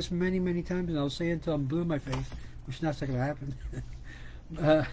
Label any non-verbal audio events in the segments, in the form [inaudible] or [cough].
this many, many times, and I'll say it until I'm blue in my face, which is not going to happen. [laughs] uh,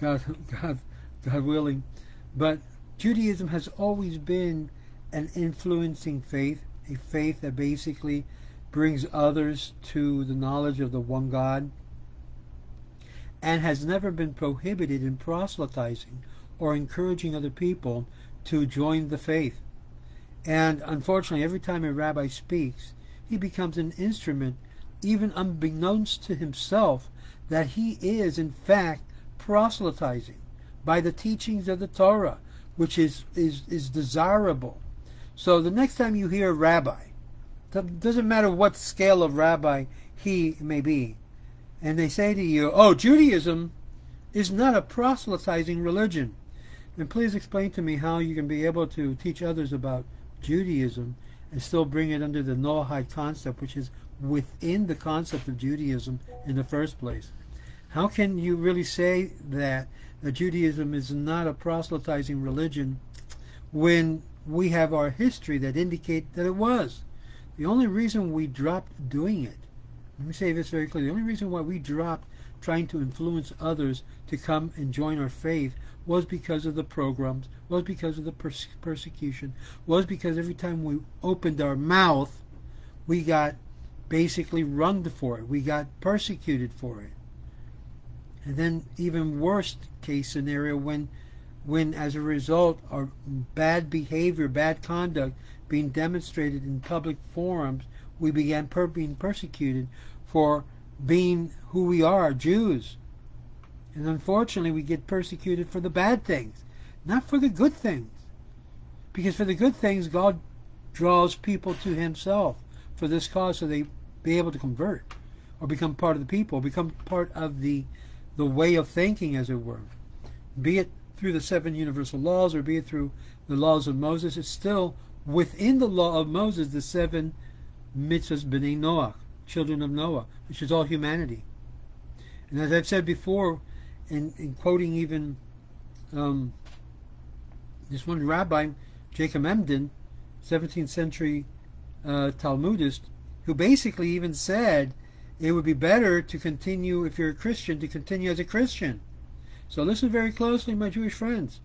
God, God, God willing. But Judaism has always been an influencing faith, a faith that basically brings others to the knowledge of the one God, and has never been prohibited in proselytizing or encouraging other people to join the faith. And unfortunately, every time a rabbi speaks, he becomes an instrument, even unbeknownst to himself, that he is, in fact, proselytizing by the teachings of the Torah, which is, is, is desirable. So the next time you hear a rabbi, doesn't matter what scale of rabbi he may be, and they say to you, oh, Judaism is not a proselytizing religion, then please explain to me how you can be able to teach others about Judaism and still bring it under the Noahide concept, which is within the concept of Judaism in the first place. How can you really say that, that Judaism is not a proselytizing religion when we have our history that indicate that it was? The only reason we dropped doing it, let me say this very clearly, the only reason why we dropped trying to influence others to come and join our faith was because of the pogroms, was because of the perse persecution, was because every time we opened our mouth, we got basically run for it. We got persecuted for it. And then even worst case scenario when when as a result of bad behavior, bad conduct being demonstrated in public forums, we began per being persecuted for being who we are, Jews. And unfortunately, we get persecuted for the bad things, not for the good things. Because for the good things, God draws people to Himself for this cause so they be able to convert or become part of the people, become part of the, the way of thinking, as it were. Be it through the seven universal laws or be it through the laws of Moses, it's still within the law of Moses, the seven mitzvahs b'nai Noah, children of Noah, which is all humanity. And as I've said before, in, in quoting even um, this one rabbi, Jacob Emden, 17th century uh, Talmudist, who basically even said it would be better to continue, if you're a Christian, to continue as a Christian. So listen very closely, my Jewish friends.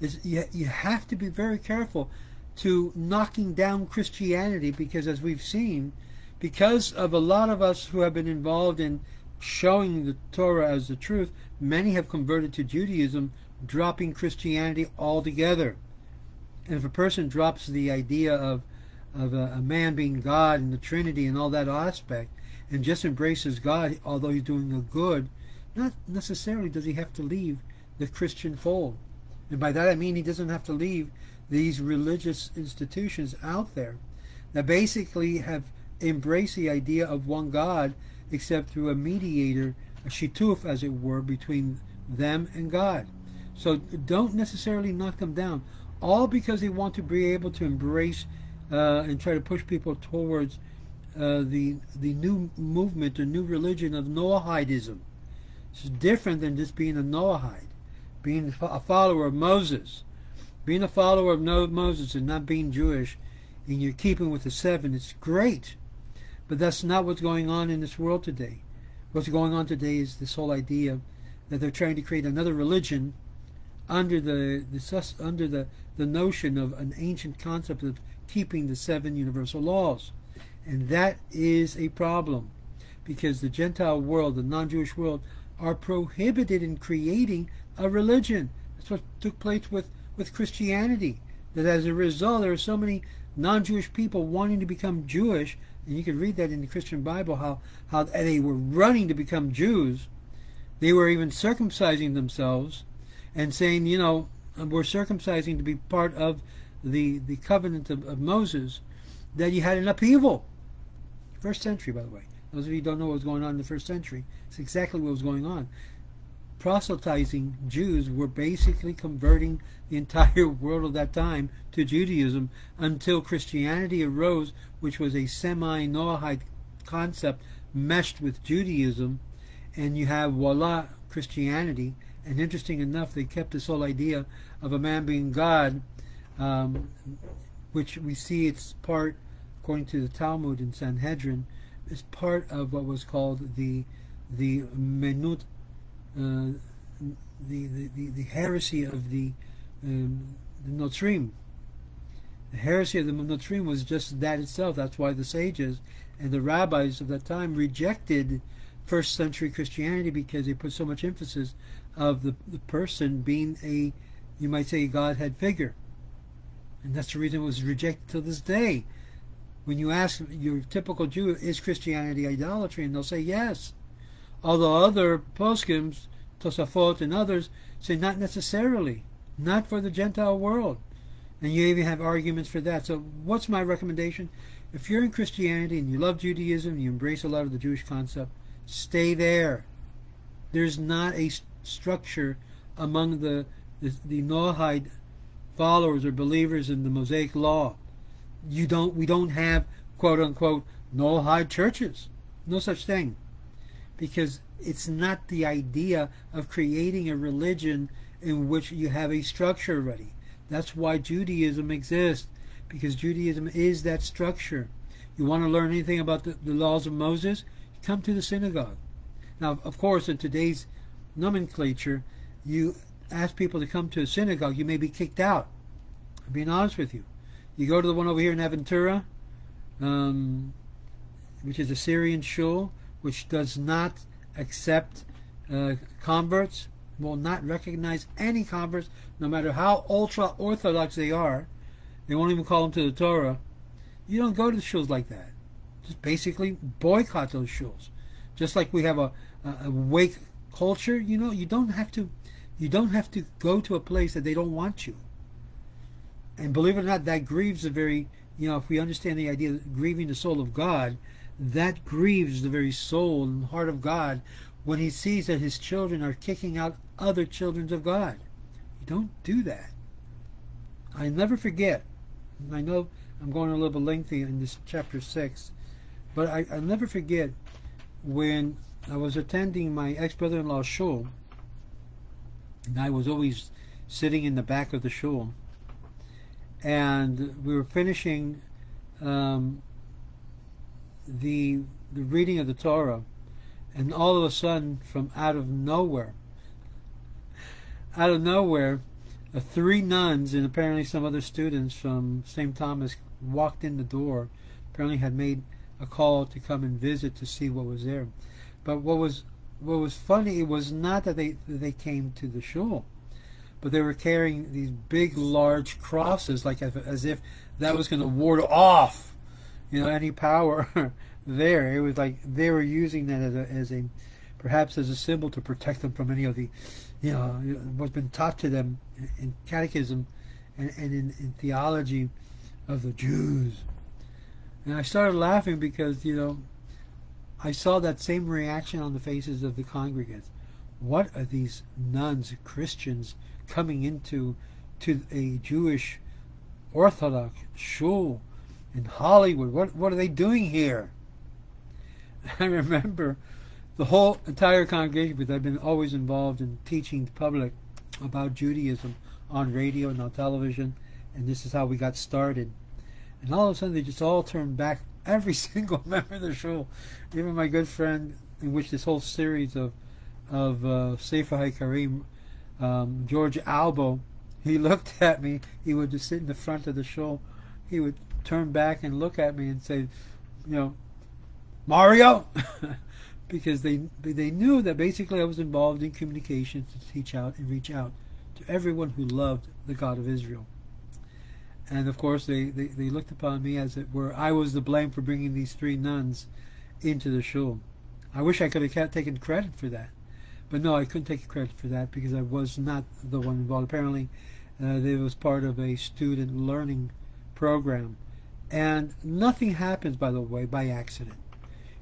Is you, you have to be very careful to knocking down Christianity because, as we've seen, because of a lot of us who have been involved in showing the Torah as the truth, many have converted to Judaism, dropping Christianity altogether. And if a person drops the idea of of a, a, man being God and the Trinity and all that aspect, and just embraces God, although he's doing a good, not necessarily does he have to leave the Christian fold. And by that I mean he doesn't have to leave these religious institutions out there that basically have embraced the idea of one God except through a mediator, a shituf, as it were, between them and God. So don't necessarily knock them down, all because they want to be able to embrace uh, and try to push people towards uh, the the new movement, the new religion of Noahidism. It's different than just being a Noahide, being a follower of Moses. Being a follower of Moses and not being Jewish, and you're keeping with the seven, it's great. But that's not what's going on in this world today. What's going on today is this whole idea that they're trying to create another religion under the, the under the, the notion of an ancient concept of keeping the seven universal laws. And that is a problem because the Gentile world, the non-Jewish world, are prohibited in creating a religion. That's what took place with, with Christianity. That as a result, there are so many non-Jewish people wanting to become Jewish and you can read that in the Christian Bible how how they were running to become Jews. They were even circumcising themselves and saying, you know, we're circumcising to be part of the the covenant of, of Moses. That you had an upheaval. First century, by the way. Those of you who don't know what was going on in the first century, it's exactly what was going on proselytizing Jews were basically converting the entire [laughs] world of that time to Judaism until Christianity arose, which was a semi-Noahide concept meshed with Judaism, and you have voila Christianity. And interesting enough, they kept this whole idea of a man being God, um, which we see it's part, according to the Talmud in Sanhedrin, is part of what was called the the minut, the, the, the, the heresy of the, um, the Notrim. The heresy of the Notrim was just that itself. That's why the sages and the rabbis of that time rejected first century Christianity because they put so much emphasis of the, the person being a, you might say, a Godhead figure. And that's the reason it was rejected to this day. When you ask your typical Jew, is Christianity idolatry? And they'll say yes. Although other poskim, Tosafot and others, say not necessarily. Not for the Gentile world. And you even have arguments for that. So what's my recommendation? If you're in Christianity and you love Judaism, you embrace a lot of the Jewish concept, stay there. There's not a st structure among the, the, the Noahide followers or believers in the Mosaic law. You don't we don't have quote unquote Noahide churches. No such thing. Because it's not the idea of creating a religion in which you have a structure already. That's why Judaism exists, because Judaism is that structure. You want to learn anything about the, the laws of Moses? Come to the synagogue. Now, of course, in today's nomenclature, you ask people to come to a synagogue, you may be kicked out. I'm being honest with you. You go to the one over here in Aventura, um, which is a Syrian shul, which does not accept uh, converts, will not recognize any converts, no matter how ultra orthodox they are. They won't even call them to the Torah. You don't go to the shuls like that. Just basically boycott those shuls. Just like we have a, a, a wake culture, you know, you don't have to you don't have to go to a place that they don't want you. And believe it or not, that grieves the very, you know, if we understand the idea of grieving the soul of God, that grieves the very soul and heart of God when he sees that his children are kicking out other children of God. You don't do that. I never forget. I know I'm going a little bit lengthy in this chapter 6, but I, I'll never forget when I was attending my ex-brother-in-law's shul, and I was always sitting in the back of the shul, and we were finishing um, the the reading of the Torah, and all of a sudden, from out of nowhere, out of nowhere, uh, three nuns and apparently some other students from St. Thomas walked in the door. Apparently, had made a call to come and visit to see what was there. But what was what was funny it was not that they they came to the shul, but they were carrying these big, large crosses, like as if that was going to ward off, you know, any power [laughs] there. It was like they were using that as a, as a perhaps as a symbol to protect them from any of the, you know, what's been taught to them in catechism and, and in, in theology of the Jews. And I started laughing because, you know, I saw that same reaction on the faces of the congregants. What are these nuns, Christians, coming into to a Jewish Orthodox shul in Hollywood? What what are they doing here? [laughs] I remember the whole entire congregation, because I've been always involved in teaching the public about Judaism on radio and on television, and this is how we got started. And all of a sudden, they just all turned back every [laughs] single member of the shul, even my good friend, in which this whole series of of uh, Sefer HaIkkarim, um, George Albo, he [laughs] looked at me. He would just sit in the front of the shul. He would turn back and look at me and say, you know, Mario, [laughs] because they they knew that basically I was involved in communication to teach out and reach out to everyone who loved the God of Israel and of course they, they, they looked upon me as it were I was the blame for bringing these three nuns into the shul. I wish I could have taken credit for that, but no, I couldn't take credit for that because I was not the one involved. Apparently, uh, it was part of a student learning program, and nothing happens, by the way, by accident.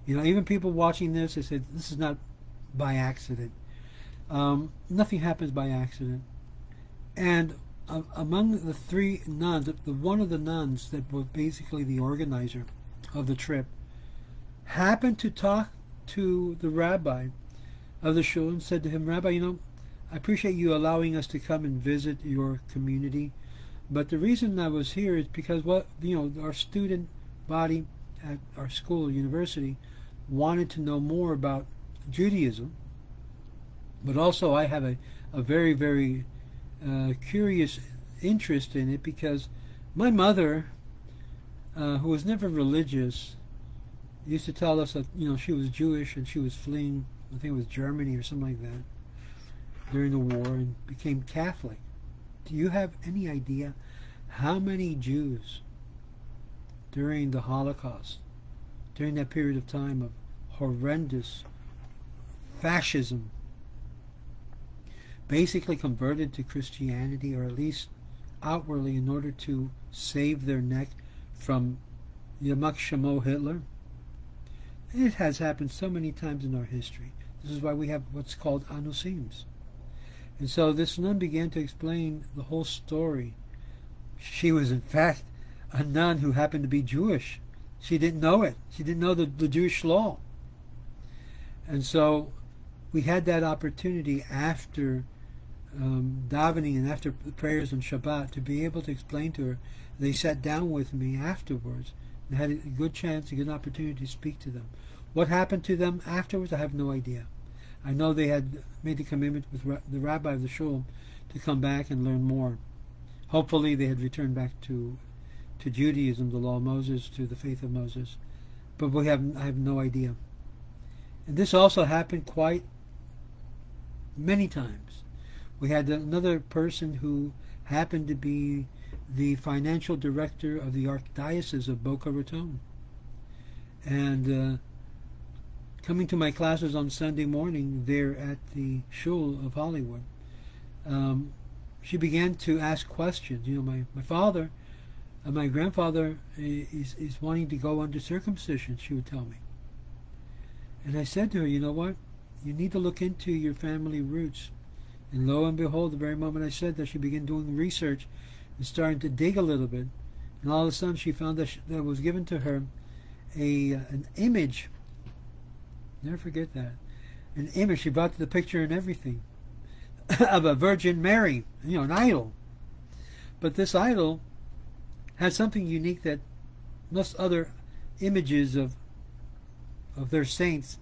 You know, even people watching this, they said this is not by accident. Um, nothing happens by accident, and among the three nuns, the one of the nuns that was basically the organizer of the trip happened to talk to the rabbi of the shul and said to him, Rabbi, you know, I appreciate you allowing us to come and visit your community, but the reason I was here is because what you know our student body at our school, university, wanted to know more about Judaism, but also I have a, a very, very uh, curious interest in it because my mother, uh, who was never religious, used to tell us that you know she was Jewish and she was fleeing, I think it was Germany or something like that, during the war and became Catholic. Do you have any idea how many Jews during the Holocaust, during that period of time of horrendous fascism, basically converted to Christianity, or at least outwardly, in order to save their neck from Yamak Shamo Hitler? It has happened so many times in our history. This is why we have what's called anusims. And so this nun began to explain the whole story. She was, in fact, a nun who happened to be Jewish. She didn't know it. She didn't know the, the Jewish law. And so we had that opportunity after um, davening and after prayers on Shabbat to be able to explain to her. They sat down with me afterwards and had a good chance, a good opportunity to speak to them. What happened to them afterwards, I have no idea. I know they had made a commitment with the rabbi of the shul to come back and learn more. Hopefully, they had returned back to to Judaism, the law of Moses, to the faith of Moses. But we have I have no idea. And this also happened quite many times. We had another person who happened to be the financial director of the Archdiocese of Boca Raton. And uh, coming to my classes on Sunday morning there at the Shul of Hollywood, um, she began to ask questions. You know, my, my father, uh, my grandfather is, is wanting to go under circumcision, she would tell me. And I said to her, you know what? You need to look into your family roots. And lo and behold, the very moment I said that, she began doing research and starting to dig a little bit. And all of a sudden, she found that, she, that was given to her a uh, an image. Never forget that. An image. She brought to the picture and everything [laughs] of a Virgin Mary, you know, an idol. But this idol had something unique that most other images of of their saints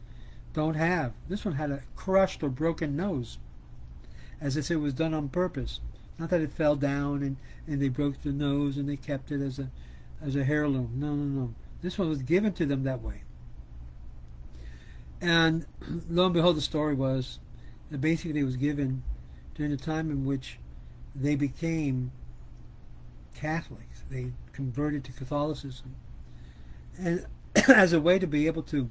don't have. This one had a crushed or broken nose, as if it was done on purpose. Not that it fell down and, and they broke the nose and they kept it as a as a heirloom. No, no, no. This one was given to them that way. And [clears throat] lo and behold, the story was that basically it was given during the time in which they became Catholics. They converted to Catholicism. And [clears throat] as a way to be able to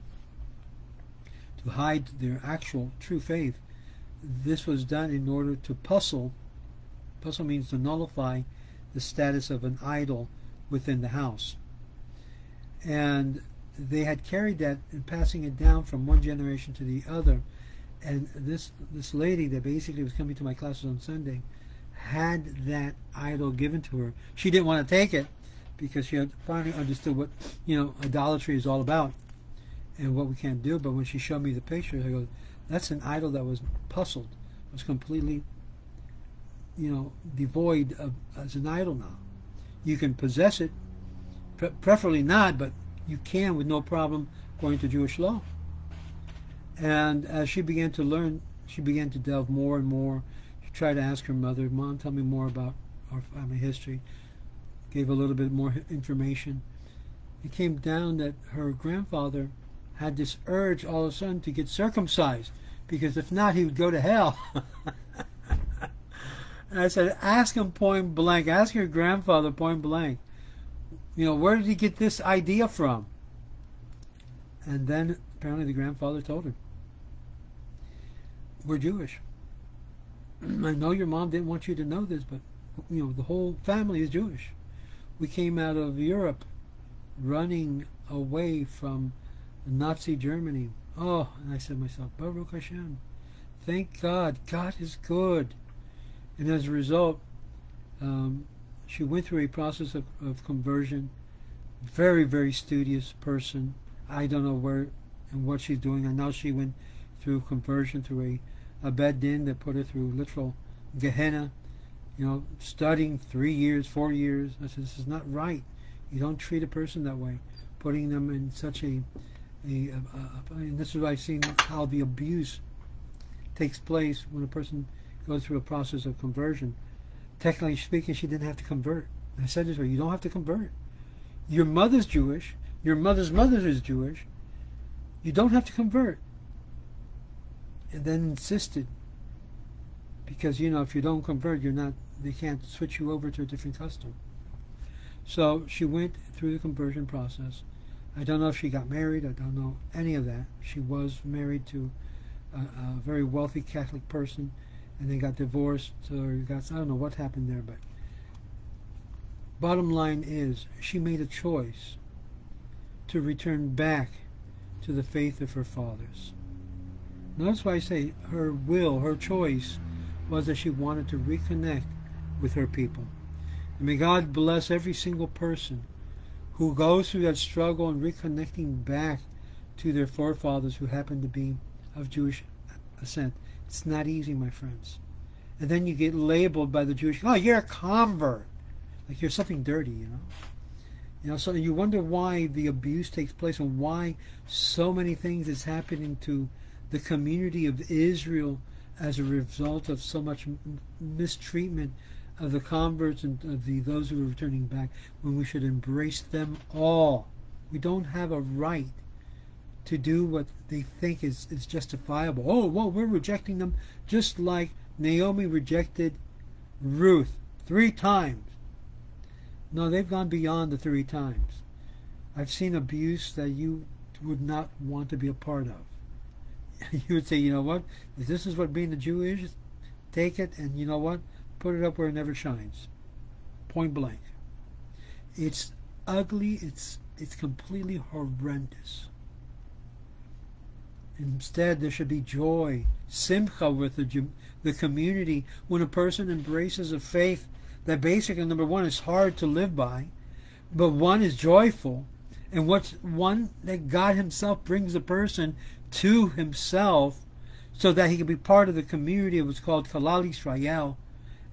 to hide their actual true faith, this was done in order to puzzle Puzzle means to nullify the status of an idol within the house. And they had carried that and passing it down from one generation to the other. And this this lady that basically was coming to my classes on Sunday had that idol given to her. She didn't want to take it because she had finally understood what you know idolatry is all about and what we can't do. But when she showed me the picture, I go, "That's an idol that was puzzled, was completely you know, devoid of as an idol now. You can possess it, pre preferably not, but you can with no problem according to Jewish law. And as she began to learn, she began to delve more and more. She tried to ask her mother, Mom, tell me more about our family history. Gave a little bit more information. It came down that her grandfather had this urge all of a sudden to get circumcised because if not, he would go to hell. [laughs] And I said, ask him point blank. Ask your grandfather point blank. You know, where did he get this idea from? And then apparently the grandfather told him, We're Jewish. [clears throat] I know your mom didn't want you to know this, but you know, the whole family is Jewish. We came out of Europe running away from Nazi Germany. Oh, and I said to myself, Baruch Hashem. Thank God. God is good. And as a result, um, she went through a process of, of conversion. Very, very studious person. I don't know where and what she's doing. I know she went through conversion through a, a bet din that put her through literal Gehenna, you know, studying three years, four years. I said, this is not right. You don't treat a person that way. putting them in such a, a, a, a and this is why I've seen how the abuse takes place when a person goes through a process of conversion. Technically speaking, she didn't have to convert. I said this her, you don't have to convert. Your mother's Jewish, your mother's mother is Jewish. You don't have to convert. And then insisted, because you know, if you don't convert, you're not, they can't switch you over to a different custom. So she went through the conversion process. I don't know if she got married. I don't know any of that. She was married to a, a very wealthy Catholic person, and they got divorced or got I don't know what happened there. But bottom line is, she made a choice to return back to the faith of her fathers. Notice why I say her will, her choice, was that she wanted to reconnect with her people. And may God bless every single person who goes through that struggle and reconnecting back to their forefathers who happen to be of Jewish ascent. It's not easy, my friends. And then you get labeled by the Jewish, oh, you're a convert. Like you're something dirty, you know. You know, so you wonder why the abuse takes place and why so many things is happening to the community of Israel as a result of so much mistreatment of the converts and of the those who are returning back when we should embrace them all. We don't have a right to do what they think is, is justifiable. Oh, well, we're rejecting them just like Naomi rejected Ruth three times. No, they've gone beyond the three times. I've seen abuse that you would not want to be a part of. [laughs] You would say, you know what? If this is what being a Jew is, take it, and you know what? Put it up where it never shines. Point blank. It's ugly. It's it's completely horrendous. Instead, there should be joy, simcha with the, the community when a person embraces a faith that basically, number one, is hard to live by, but one is joyful, and what's one that God Himself brings a person to Himself so that he can be part of the community of what's called Klal Israel,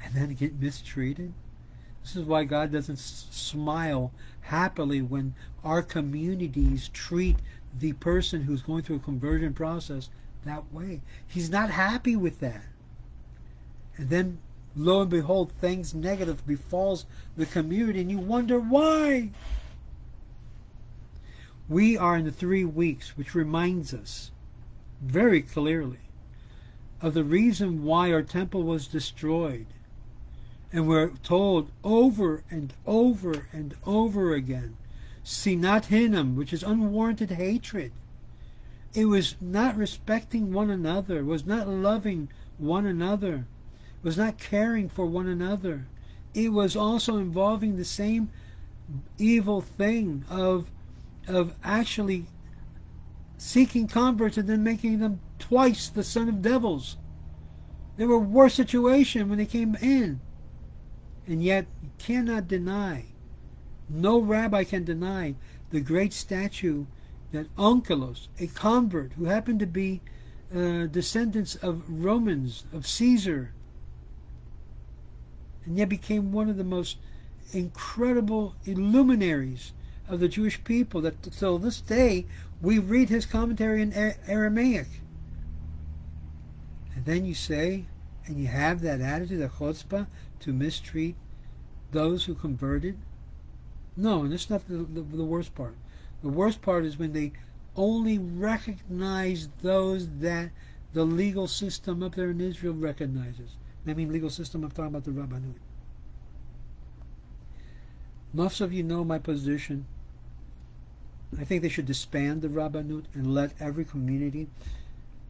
and then get mistreated. This is why God doesn't smile happily when our communities treat the person who's going through a conversion process that way. He's not happy with that. And then, lo and behold, things negative befalls the community, and you wonder why. We are in the three weeks, which reminds us very clearly of the reason why our temple was destroyed. And we're told over and over and over again, sinat hinam, which is unwarranted hatred. It was not respecting one another, was not loving one another, was not caring for one another. It was also involving the same evil thing of of actually seeking converts and then making them twice the son of devils. They were worse situation when they came in. And yet, you cannot deny, no rabbi can deny the great statue that Onkelos, a convert who happened to be uh, descendants of Romans, of Caesar, and yet became one of the most incredible illuminaries of the Jewish people that till this day we read his commentary in Aramaic. And then you say, and you have that attitude, of chutzpah, to mistreat those who converted? No, and that's not the, the, the worst part. The worst part is when they only recognize those that the legal system up there in Israel recognizes. I mean legal system, I'm talking about the Rabbanut. Most of you know my position. I think they should disband the Rabbanut and let every community,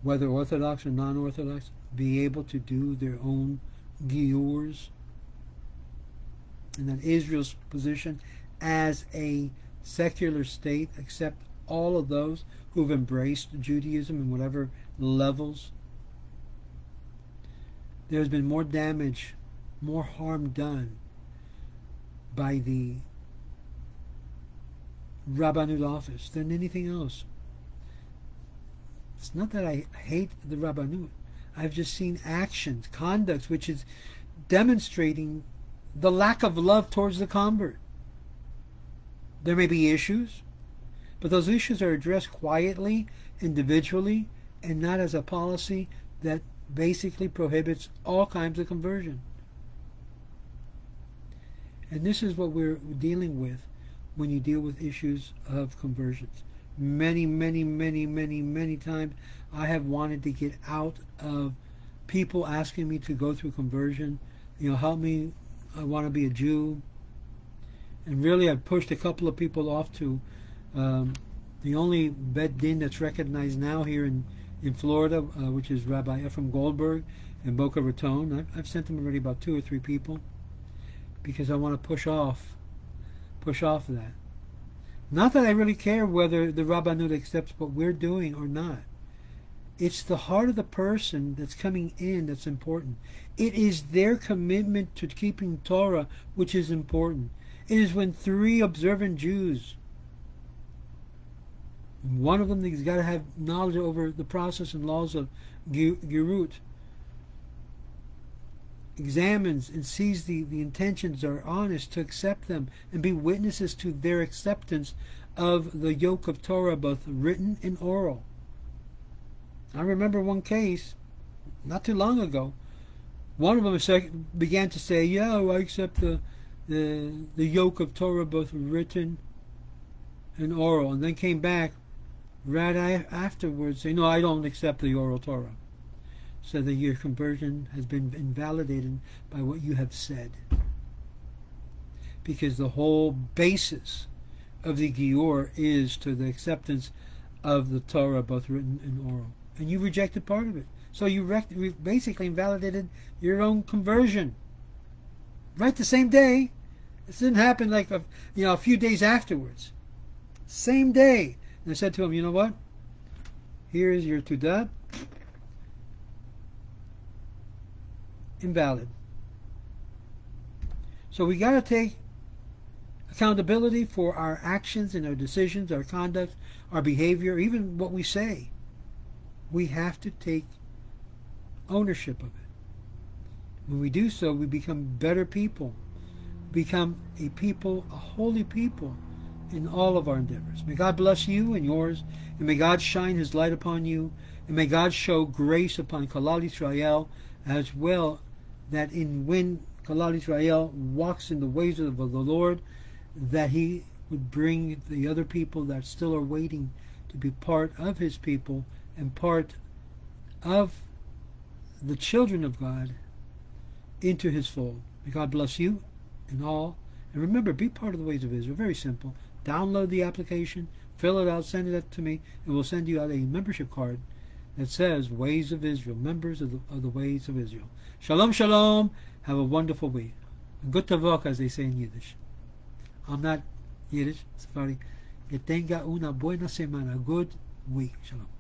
whether Orthodox or non-Orthodox, be able to do their own giurs. And that Israel's position as a secular state accept all of those who've embraced Judaism in whatever levels. There's been more damage, more harm done by the Rabbanut office than anything else. It's not that I hate the Rabbanut. I've just seen actions, conducts, which is demonstrating the lack of love towards the convert. There may be issues. But those issues are addressed quietly, individually, and not as a policy that basically prohibits all kinds of conversion. And this is what we're dealing with when you deal with issues of conversions. Many, many, many, many, many times I have wanted to get out of people asking me to go through conversion. You know, help me. I want to be a Jew. And really, I've pushed a couple of people off to um, the only Bet Din that's recognized now here in, in Florida, uh, which is Rabbi Efrem Goldberg in Boca Raton. I've, I've sent them already about two or three people because I want to push off, push off that. Not that I really care whether the Rabbanut accepts what we're doing or not. It's the heart of the person that's coming in that's important. It is their commitment to keeping Torah which is important. It is when three observant Jews, one of them has got to have knowledge over the process and laws of Gerut, examines and sees the, the intentions are honest to accept them and be witnesses to their acceptance of the yoke of Torah, both written and oral. I remember one case, not too long ago, one of them began to say, yeah, I accept the, the, the yoke of Torah, both written and oral, and then came back right afterwards saying, no, I don't accept the oral Torah so that your conversion has been invalidated by what you have said. Because the whole basis of the Giur is to the acceptance of the Torah, both written and oral. And you rejected part of it. So you basically invalidated your own conversion. Right the same day. This didn't happen like a, you know a few days afterwards. Same day. And I said to him, you know what? Here is your Tudah. invalid. So we got to take accountability for our actions and our decisions, our conduct, our behavior, even what we say. We have to take ownership of it. When we do so, we become better people, become a people, a holy people in all of our endeavors. May God bless you and yours, and may God shine his light upon you, and may God show grace upon Klal Israel as well that in when Klal Israel walks in the ways of the Lord, that he would bring the other people that still are waiting to be part of his people and part of the children of God into his fold. May God bless you and all. And remember, be part of the ways of Israel. Very simple. Download the application, fill it out, send it to me, and we'll send you out a membership card that says Ways of Israel, members of the, of the Ways of Israel. Shalom, shalom. Have a wonderful week. Good tavok, as they say in Yiddish. I'm not Yiddish, Sephardi. Que tenga una buena semana. Good week. Shalom.